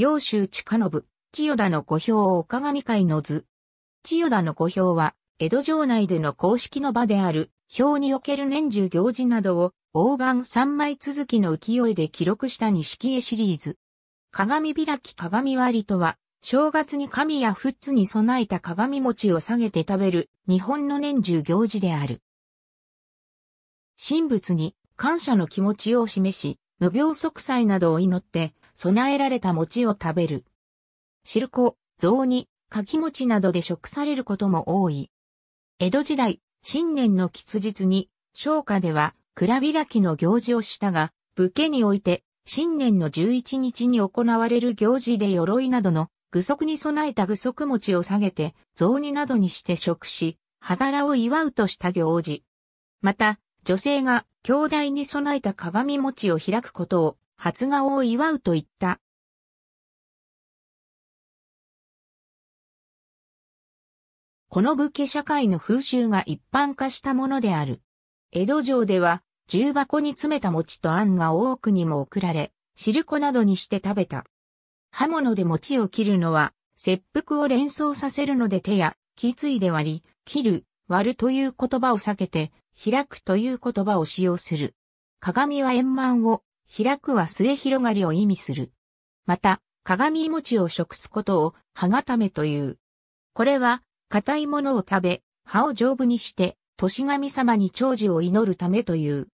洋州地下信、千代田の五票岡上会の図。千代田の五票は、江戸城内での公式の場である、表における年中行事などを、大判三枚続きの浮世絵で記録した錦絵シリーズ。鏡開き鏡割りとは、正月に神や仏に備えた鏡餅を下げて食べる日本の年中行事である。神仏に感謝の気持ちを示し、無病息災などを祈って備えられた餅を食べる。汁粉、雑煮、柿餅などで食されることも多い。江戸時代、新年の吉日に、商家では、蔵開きの行事をしたが、武家において、新年の11日に行われる行事で鎧などの具足に備えた具足餅を下げて、雑煮などにして食し、羽柄を祝うとした行事。また、女性が兄弟に備えた鏡餅を開くことを、初顔を祝うといったこの武家社会の風習が一般化したものである。江戸城では、重箱に詰めた餅と餡が多くにも送られ、汁粉などにして食べた。刃物で餅を切るのは、切腹を連想させるので手や、きついで割り、切る、割るという言葉を避けて、開くという言葉を使用する。鏡は円満を、開くは末広がりを意味する。また、鏡餅を食すことを、歯固めという。これは、硬いものを食べ、歯を丈夫にして、年神様に長寿を祈るためという。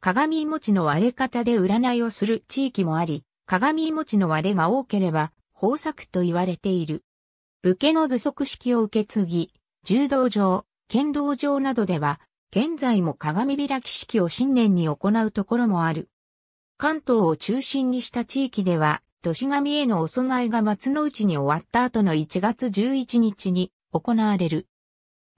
鏡餅の割れ方で占いをする地域もあり、鏡餅の割れが多ければ、豊作と言われている。武家の具足式を受け継ぎ、柔道場、剣道場などでは、現在も鏡開き式を新年に行うところもある。関東を中心にした地域では、年神へのお供えが松の内に終わった後の1月11日に行われる。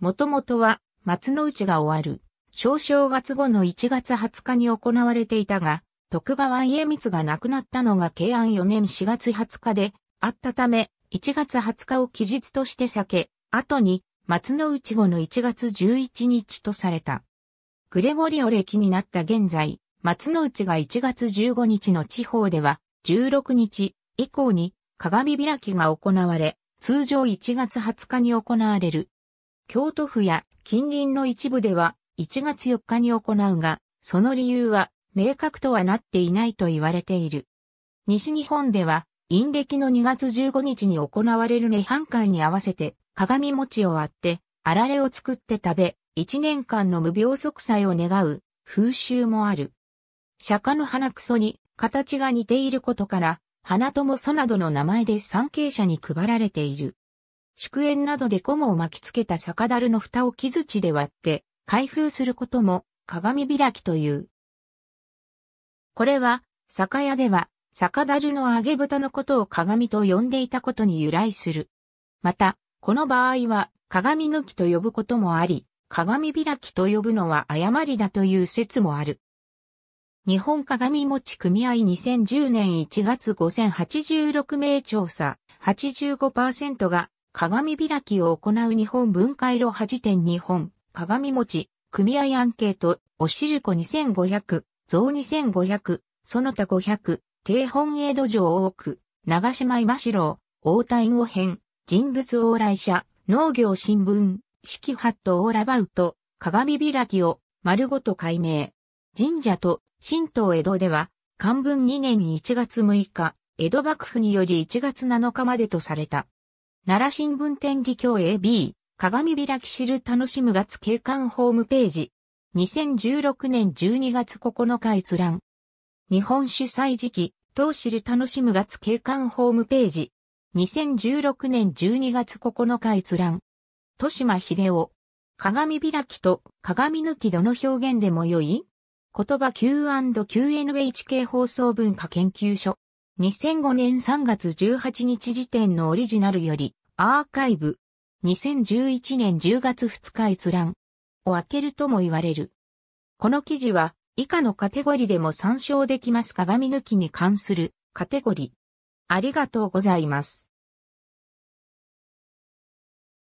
もともとは松の内が終わる、小正月後の1月20日に行われていたが、徳川家光が亡くなったのが慶安4年4月20日であったため、1月20日を期日として避け、後に松の内後の1月11日とされた。グレゴリオ歴になった現在、松の内が1月15日の地方では、16日以降に鏡開きが行われ、通常1月20日に行われる。京都府や近隣の一部では1月4日に行うが、その理由は明確とはなっていないと言われている。西日本では、陰暦の2月15日に行われる涅槃会に合わせて、鏡餅を割って、あられを作って食べ、1年間の無病息災を願う風習もある。釈迦の花くそに形が似ていることから、花友祖などの名前で参詣者に配られている。祝宴などで菰を巻きつけた酒樽の蓋を木槌で割って開封することも鏡開きという。これは、酒屋では酒樽の揚げ豚のことを鏡と呼んでいたことに由来する。また、この場合は鏡抜きと呼ぶこともあり、鏡開きと呼ぶのは誤りだという説もある。日本鏡持ち組合2010年1月5086名調査85%が鏡開きを行う日本文化色8点日本鏡持ち組合アンケートおしるこ2500増2500その他500低本江戸城多く長島今城大田院を編人物往来者農業新聞式ハットオーラバウト鏡開きを丸ごと解明神社と新東江戸では、漢文2年1月6日、江戸幕府により1月7日までとされた。奈良新聞天理教 AB、鏡開き知る楽しむ月景観ホームページ。2016年12月9日閲覧。日本主催時期、当知る楽しむ月景観ホームページ。2016年12月9日閲覧。豊島秀夫。鏡開きと鏡抜きどの表現でも良い？言葉 Q&Q&NHK 放送文化研究所。2005年3月18日時点のオリジナルより、アーカイブ。2011年10月2日閲覧。を開けるとも言われる。この記事は、以下のカテゴリでも参照できます鏡抜きに関するカテゴリ。ありがとうございます。